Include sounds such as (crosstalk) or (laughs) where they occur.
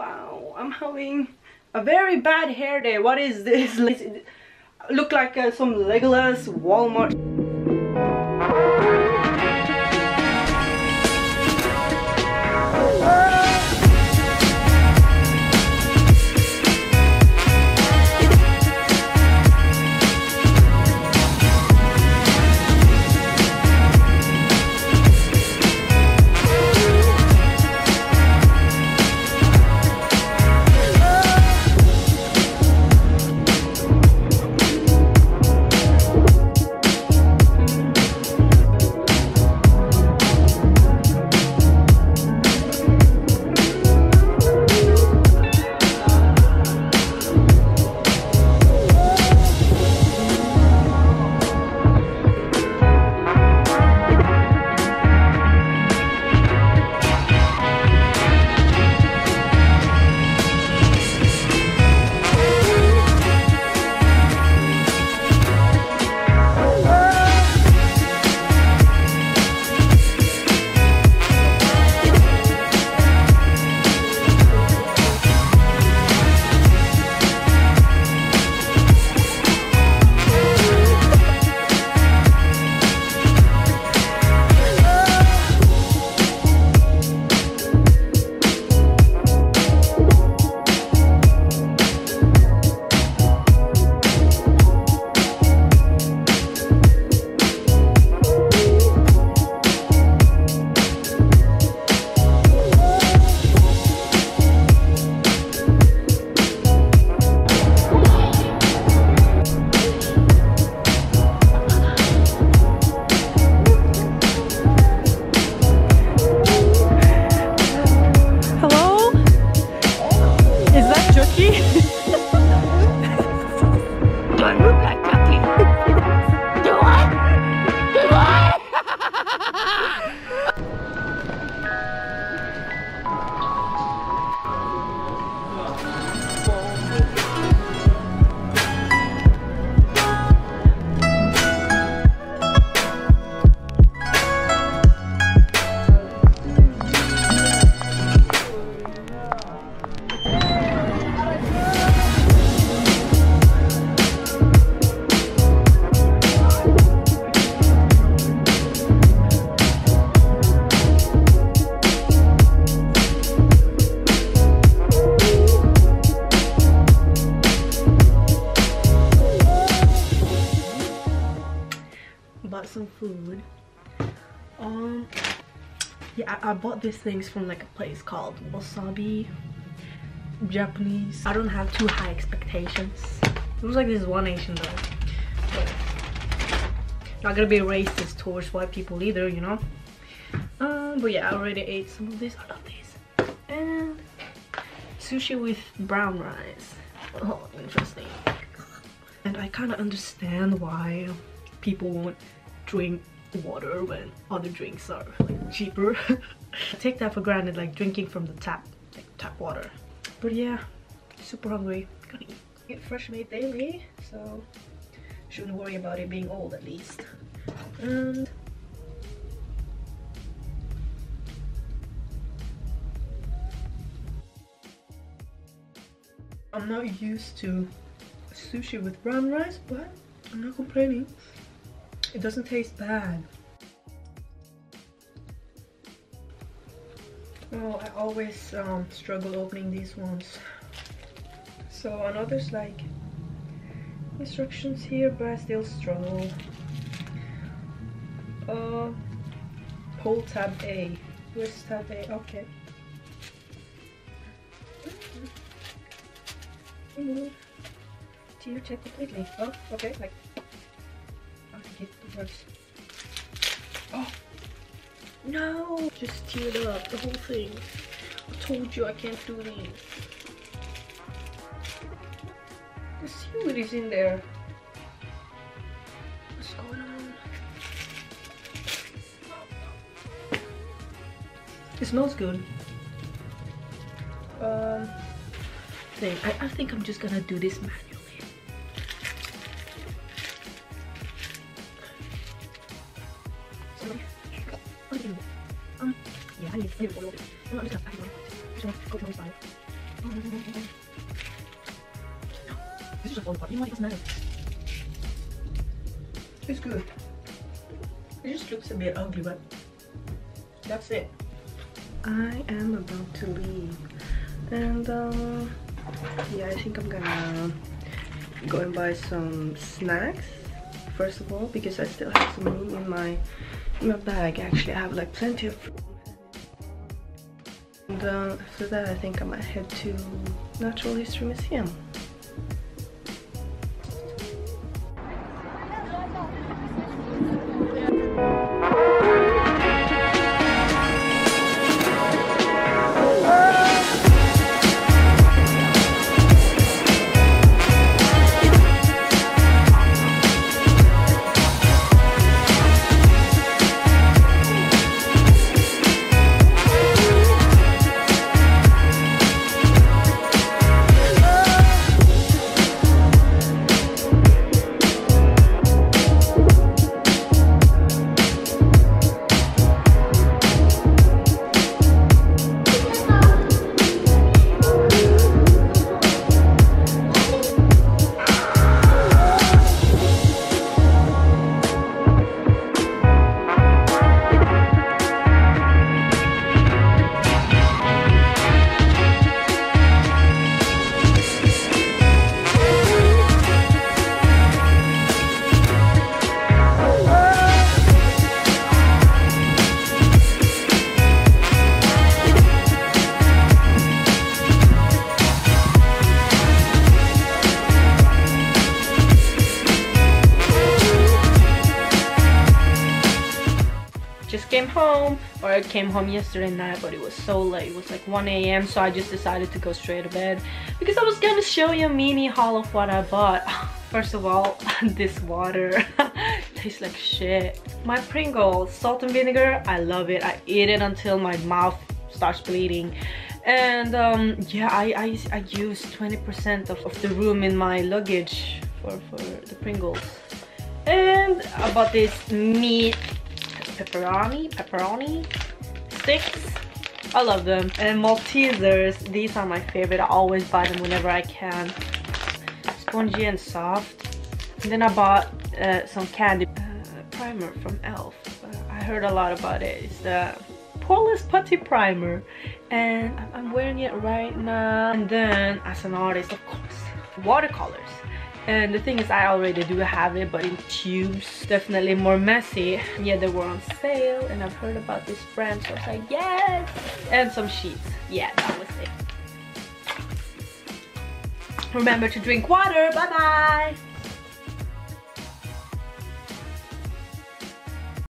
wow i'm having a very bad hair day. What is this? Look like uh, some legolas walmart some food. Um yeah I, I bought these things from like a place called wasabi japanese. I don't have too high expectations. It looks like this is one asian though. But not gonna be racist towards white people either you know? Um but yeah i already ate some of this i love this and sushi with brown rice. Oh interesting. And i kind of understand why people won't drink water when other drinks are like cheaper. (laughs) Take that for granted like drinking from the tap like tap water. But yeah super hungry. Gotta eat get fresh made daily so shouldn't worry about it being old at least. And I'm not used to sushi with brown rice but I'm not complaining it doesn't taste bad. Oh, I always um, struggle opening these ones. So I know there's like instructions here, but I still struggle. Uh, pull tab A. Where's tab A? Okay. Remove. Tier check completely. Oh, okay. Like Oh! No! Just teared up, the whole thing. I told you I can't do these. Let's see what is in there. What's going on? It smells good. Um, thing. I, I think I'm just gonna do this manually. I need do it. I'm not just gonna pack it just gonna go to my side. This is a fun part. You know what? It's nice. It's good. It just looks a bit ugly, but that's it. I am about to leave. And uh, yeah, I think I'm gonna go and buy some snacks first of all because I still have some room in my in my bag. Actually, I have like plenty of. And uh, after that, I think I might head to Natural History Museum. Came home or I came home yesterday night but it was so late. It was like 1 a.m so I just decided to go straight to bed. Because I was gonna show you a mini haul of what I bought. (laughs) First of all (laughs) this water. (laughs) Tastes like shit. My Pringles salt and vinegar I love it. I eat it until my mouth starts bleeding. And um, yeah I, I, I use 20% of, of the room in my luggage for, for the Pringles. And I bought this meat pepperoni, pepperoni sticks. I love them. And Maltesers, these are my favorite. I always buy them whenever I can. Spongy and soft. And then I bought uh, some candy uh, primer from e.l.f. Uh, I heard a lot about it. It's the Poreless Putty Primer. And I'm wearing it right now. And then, as an artist, of course, watercolors and the thing is I already do have it but in tubes definitely more messy. Yeah they were on sale and I've heard about this brand so I was like yes! And some sheets. Yeah that was it. Remember to drink water. Bye bye